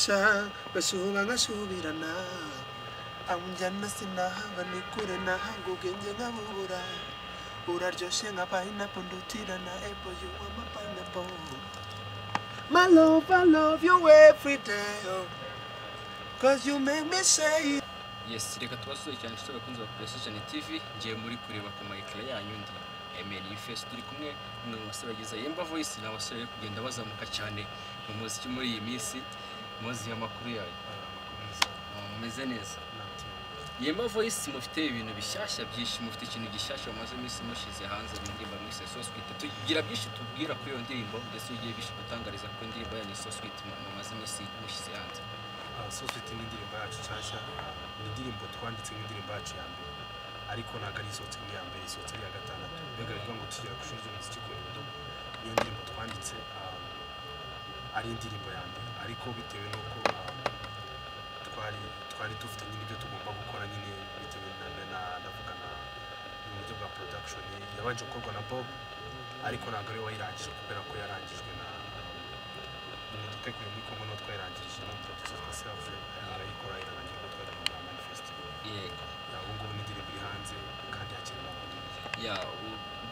ibyo nacyusha gashuba nkasubirana amujyana sinahaba ni kure nahanga ubwenge nkabubura uraryoshye nka pineapple ndutirana apple you are my pineapple. My love I love you every day oh. cause you make me say yes reka tubasuye cyane inshuti abakunzi ba precision tv ngiye muri kureba ku mayekara yanyu ndi emeni fesi turi kumwe umwe mu basore bagize yemba voice ni abasore bari kugenda bazamuka cyane mu muziki muri iyi minsi. Muzi amakuru yayo. Ah, mumeze neza. Yemba voice mufite ibintu bishyashya byinshi mufite ikintu gishyashya mumaze iminsi mushyize hanze mu ndirimbo mwise so sweet. Tugira byinshi tubwira kuri iyo ndirimbo ndetse ugiye byinshi gutangariza kuri indirimbo yanyu so sweet mu- mumaze iminsi mushyize hanze. Sosiyete ni indirimbo yacu nshyashya. Ni indirimbo twanditse nk'indirimbo yacu ya mbere. Ariko ntabwo ari isohotse nk'iya mbere isohotse nk'iya gatandatu. Bivuga ngo tugera ku ishuri ry'umuziki ku nyundo niyo ndirimbo twanditse ah, ari indirimbo ya mbere ariko bitewe n'uko ah, twari twari dufite nyine ibyo tugomba gukora nyine bitewe na na- ndavuga na mu buryo bwa production. Yabanje gukorwa na bob ariko ntabwo ari we wayirangije kubera ko yarangijwe na uteguye muri kongo n'uwo twayirangirije ni umuproducer witwa serge arayikora irarangira ubwo twari muri manifest yego. Ubu ngubu ni indirimbo iri hanze kandi yakira n'abantu ya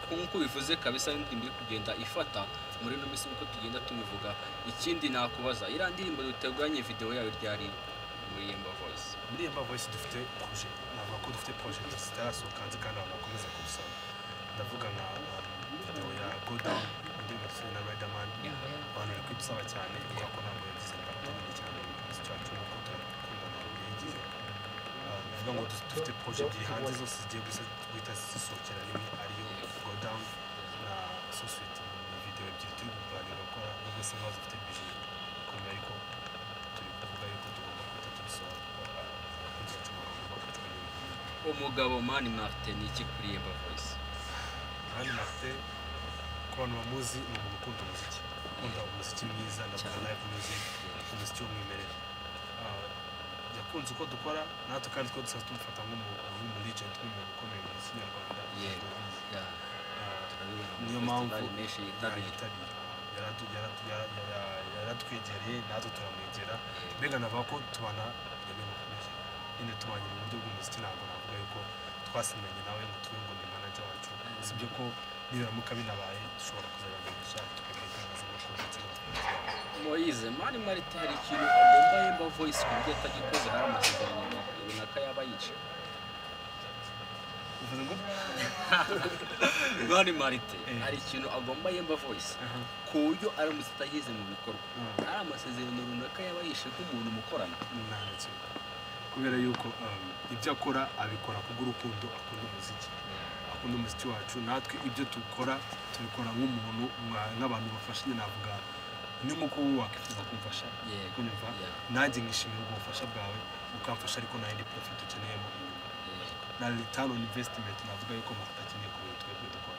nk'uko bivuze kabisa indirimbo iri kugenda ifata muri ino minsi nk'uko tugenda tubivuga. Ikindi nakubaza iriya ndirimbo duteguranye video yayo ryari? Muri yemba voice. Muri Yemba Voice dufite projet navuga ko dufite projet zitarasohoka hanze kandi abantu bakomeza kubisaba. Ndavuga nka video ya Go Down indirimbo dufite na Riderman. Abantu bari kudusaba cyane kubera ko ntabwo yagize nini cyane. Mu muziki cyacu nuko turakundana yagize Uh, bivuga ngo duf- dufite projet ebyiri hanze zose zigiye gusa- umugabo mani martin ni iki kuri yemba voice? Mani Martin ku bantu bamuzi ni umuntu ukunda umuziki. Ukunda umuziki mwiza ndavuga live music umuziki w'umwimerere. Ah, yakunze uko dukora natwe kandi two dusanzwe tumufata nk'umu- nk'umu legend nk'umuntu ukomeye mu muziki nyarwanda. Ah, niyo mpamvu yitabira yara- yaratwegereye natwe turamwegera. Mbega navuga ko tubana nyine tubanye mu buryo bw'umuziki ntabwo twasinyanye nawe ngo tube ngo ni manager wacu. Sibyo ko nibiramuka binabaye dushobora kuzabamenyesha mu itangazamakuru ndetse moyize mani marite hari ikintu agomba yemba voice kugira tagikoze atagikoze hari amasezerano runaka yaba yica bivuze ngo? Mani marite Eh. hari ikintu agomba yemba voice ku buryo aramutse atayize mu bikorwa. Hari amasezerano runaka yaba yishe nk'umuntu mukorana. Nta kubera yuko um, ibyo akora abikora kubw'urukundo akunda umuziki akunda umuziki wacu. Natwe ibyo dukora tubikora nk'umuntu nka- nk'abantu bafashanye navuga ni nk'uko wowe wakwifuza kumfasha. Kunyumva nanjye nkishimira ubwo bufasha bwawe ukamfasha ariko nta yindi profit ukeneyemo. Na return on investment navuga yuko marita akeneye ku bintu twebwe dukora.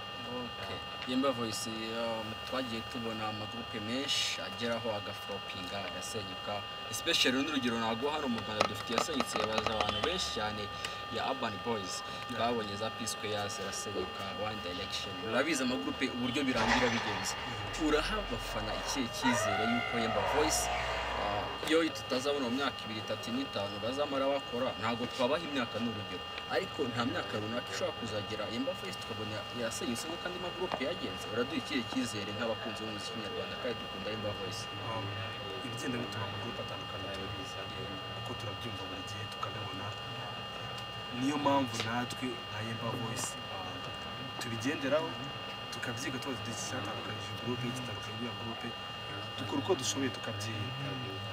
Yemba Voice um, twagiye tubona amagurupe menshi ageraho agaflopinga agasenyuka especially n'urugero ntabwo hano mu Rwanda dufite yasenyutse yabaza abantu benshi cyane ya Urban Boys. Twabonye za P Square zirasenyuka One Direction urabizi amagurupe uburyo birangira bigenze. Uraha abafana ikihe cyizere yuko Yemba Voice iyo tutazabona mu myaka ibiri itatu n'itanu bazamara bakora ntabwo twabaha imyaka n'urugero. Ariko nta myaka runaka ishobora kuzagera Yemba Voice tukabona yasenyutse nk'uko andi magurupe yagenze. Uraduha ikihe cyizere nk'abakunzi b'umuziki nyarwanda kandi dukunda Yemba Voice ibigenda bituma amagurupe atandukanye turabizi kuko turabyumva buri gihe tukabibona. Niyo mpamvu natwe nka yemba voice tubigenderaho tukabyiga tubaza igihe cyatandukanyije gurupe gitandukanye n'iyo gurupe dukora uko dushoboye tukabyiga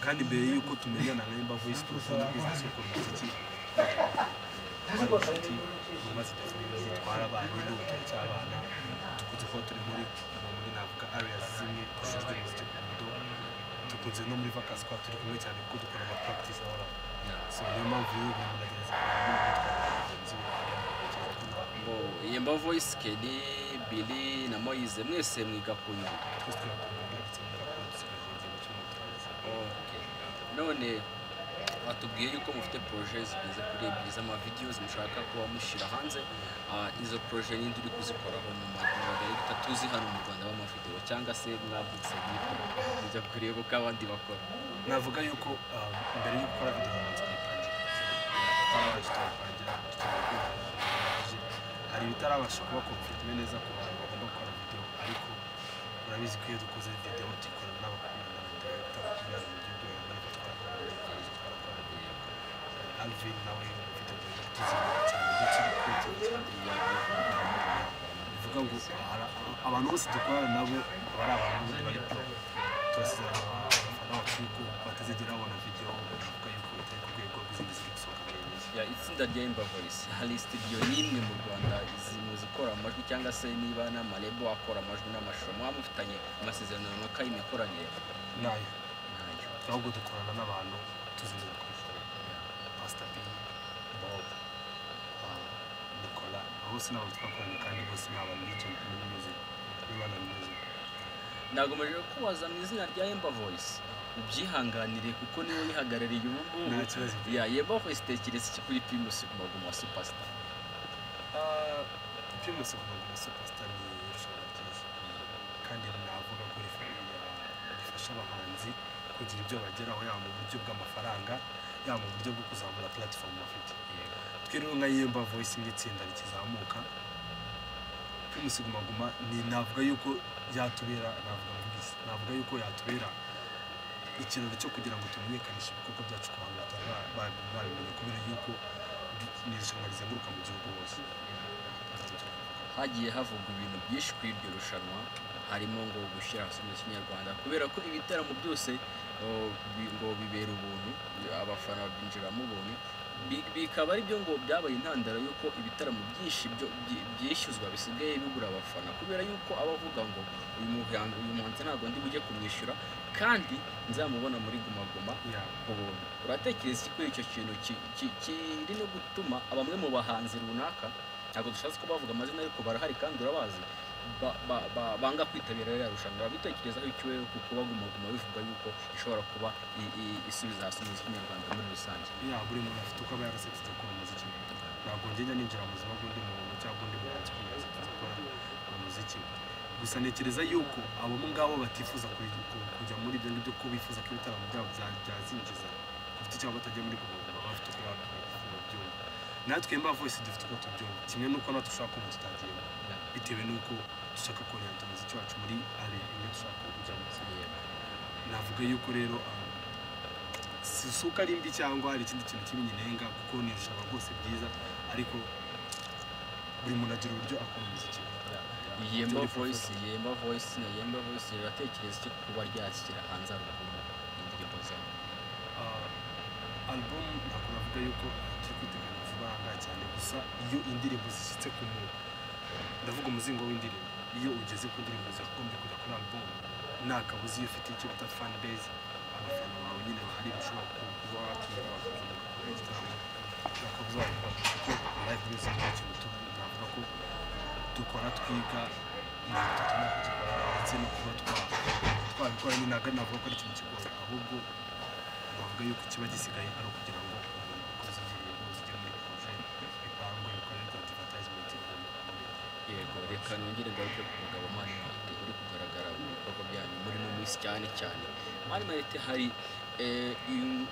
kandi mbere y'uko tumenyana na yemba voice turakunda bizinesi yo gukora umuziki inshuti mazi zitwara abantu turacyabana dukunze kuba turi muri muri navuga areas zimwe dushinzwe umuziki ku mudo dukunze no muri vacancy kuba turi kumwe cyane kuko dukora ama practice ahoraho so niyo mpamvu rero ngo Yemba Voice Kedi, Billy na Moise mwese mwiga ku none watubwiye yuko mufite poroje zigeze kuri ebyiri z'amavideos mushaka kuba mushyira hanze. Ah, izo poroje ninde uri kuzikoraho mu magana abiri tuzi hano mu rwanda b'amavidewo cyangwa se mwavutse mujya kureba uko abandi bakora. Navuga yuko ah, mbere yo gukora tutarabasha tuyipangira tutarabashije hari ibitarabasha kuba confirme neza ku bantu bagomba gukora video ariko urabizi ko iyo dukoze video tuyikorana n'abakorana na director bakorana mu gihugu Alvin nawe ufite tuzimira cyane ndetse bivuga ngo abantu bose dukorana nabo baba ari abantu b'ubundi bari pro. Turasezerana abafana bacu yuko batazigera babona video bavuga yuko itari ku rwego rw'izindi ziri gusohoka ya itsinda rya Imba Voice hari studio n'imwe mu Rwanda amajwi cyangwa se niba n'amarebo akora amajwi n'amashusho. Mwaba mufitanye amasezerano runaka y'imikoranire? Nayo. Ntayo ahubwo dukorana n'abantu bose ni abantu twakoranye kandi bose ni music muri Rwanda music nagomeje kubaza mu izina rya Imba Voice. Ubyihanganire kuko ni we wihagarariye ubu ngubu ya Imba Voice tekereza iki kuri Primus Guma Guma Superstar? Primus Guma Superstar ni irushanwa ryiza kandi navuga ko rifa- rifasha abahanzi kugira ibyo bageraho yaba mu buryo bw'amafaranga yaba mu buryo bwo kuzamura platform bafite. Nka Yemba Voice nk'itsinda rikizamuka. Primus Guma Guma ni navuga yuko yatubera navuga mvugizi navuga yuko yatubera ikiraro cyo kugira ngo tumenyekanishe ibikorwa byacu ku bantu batari ba- ba- babimenya kubera yuko ni irushanwa rizenguruka mu gihugu hose. Hagiye havugwa ibintu byinshi kuri iryo rushanwa harimo ngo gushyira hasi mu kinyarwanda kubera ko ibitaramo byose ngo bibera ubuntu abafana babyinjiramo ubuntu bikaba ari byo ngo byabaye intandaro y'uko ibitaramo byinshi byishyuzwa bisigaye bigura abafana kubera y'uko aba avuga ngo uyu muhanzi ntabwo ndi bujye kumwishyura kandi nzamubona muri Guma Guma ku buntu uratekereza iki kuri icyo kintu ki- ki- kiri no gutuma bamwe mu bahanzi runaka ntabwo dushatse ko bavuga amazina ariko barahari kandi urabazi ba- ba- ba- banga kwitabira ririya rushanwa. Urabitekerezaho iki wewe ku kuba Guma bivuga yuko ishobora kuba isubiza hasi umuziki nyarwanda muri rusange ya buri muntu afite uko aba yarasetse gukora umuziki ntabwo njya ninjira mu buzima bw'undi muntu cyangwa undi muhanzi uko yarasetse gukora umuziki gusa ntekereza yuko abo ngabo batifuza kuj- ku- kujya muri ibyo ngibyo ko bifuza ko ibitaramo byabo bya- byazinjiza. Ku giti cyabo batajya muri baba bafite uko babyumva natwe Yemba Voice dufite uko tubyumva. Kimwe n'uko natwe dushaka kumva tutagiyemo bitewe n'uko dushaka kongera umuziki wacu muri ari imwe dushaka kujyamo navuga yuko rero um, si uko ari mbi cyangwa hari ikindi kintu kibi nyinenga kuko ni irushanwa rwose ryiza ariko buri muntu agira uburyo akora umuziki. Yemba profession. Yemba Voice na Yemba Voice riratekereza iki kuba ryashyira hanze alubumu indirimbo zabo Ah, album ntabwo navuga yuko turi kwiteganya vuba aha ngaha cyane gusa iyo indirimbo zishyitse ku muntu ndavuga umuzingo w'indirimbo iyo ugeze ku ndirimbo zakagombye kujya kuri album nta kabuza iyo ufite icyo bita fan base abafana nyine bahari bashobora ku- kuba watumira bakaza mugakora igitaramo bakabuza wabikora kuko live music ni ikintu tu- navuga ko dukora twiga mirongo itatu no kugikora ndetse no kuba twa- twabikora ni ntabwo navuga ko ari ikintu kigoye ahubwo navuga yuko ikiba gisigaye ari ukugira ngo umuntu akoze indirimbo zijye muri proje bipangwe bikorerwa advertisement yego reka nongere ngaruke ku mugabo mani marite uri kugaragara mu bikorwa byanyu muri minsi cyane cyane. Mani marite hari eh, in-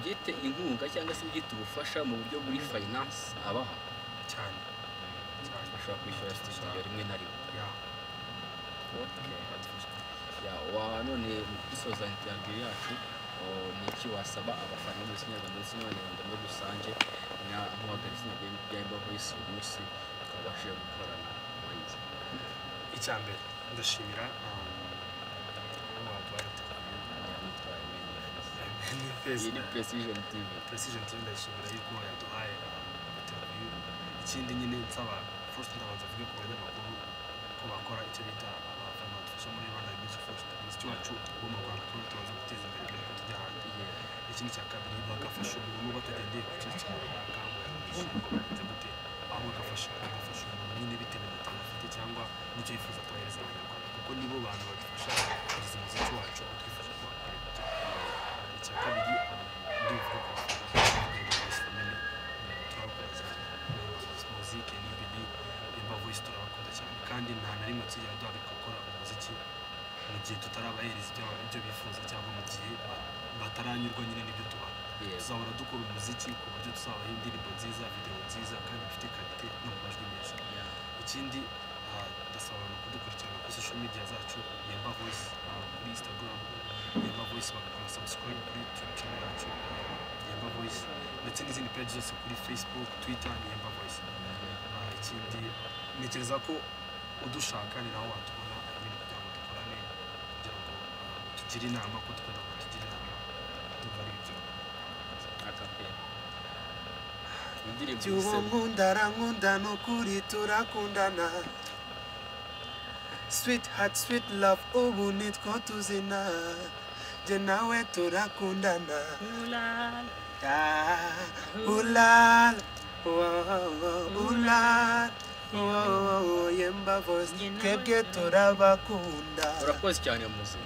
ngite inkunga cyangwa se ngite ubufasha mu buryo buri finance abaha? Cyane. Ashobora kwishyura studio rimwe na rimwe. None mu gusoza interview yacu ni iki wasaba abafana bo mu kinyarwanda ndetse n'abanyarwanda muri rusange na- muhagarika izina rya- rya Imba Voice uyu munsi twabashije gukorana mwayizi icya mbere ndashimira iyi ni Precision TV precision tv ndashimira yuko yaduhaye interview. Ikindi nyine nsaba first ndabanza avuge ku banyamakuru ko bakora icyo bita abafana badufasha muri Rwanda Music First. Umuziki wacu wo mu Rwanda tuba tubanza guteza imbere mbere tujya hanze ikindi cya kabiri bagafasha umuntu batagendeye ku cyo cyane bagangwa ngo bagenze gute aho bagafasha bagafasha umuntu nyine bitewe na talent afite cyangwa n'icyo yifuza kohereza abanyarwanda. Kuko nibo bantu badufasha kugeza umuziki wacu aho twifuza icya kabiri muzike n'ibindi nimba voice turabakunda cyane kandi nta na rimwe tuzigera duhagarika gukora umuziki mu gihe tutarabahereza ibyo bifuza cyangwa mu gihe bataranyurwa nyine n'ibyo tubaha tuzahora dukora umuziki ku buryo tuzabaha indirimbo nziza videwo nziza kandi bifite karite no mu majwi meza. Ikindi ah, ndasaba abantu kudukurikirana kuri social media zacu nimba voice ah, kuri instagram. Yemba voice bagakora subscribe kuri youtube channel yacu. Yemba voice. Ndetse n'izindi page zose kuri facebook twitter ni yemba voice. Ah, ikindi ntekereza ko udushaka ni naho watubona nyine kugira ngo dukorane kugira ngo ah, tugire inama ko dukunda ngo tugire inama tuva ari ibyo. Indirimbo nkunda arankunda nukuri turakundana. Sweet heart, sweet love oh, we need koto obunitkothuzina je nawe turakundana ulala ah, ulala ulala oh, oh, oh, yemba voice. Twebwe turabakunda urakoze cyane muzi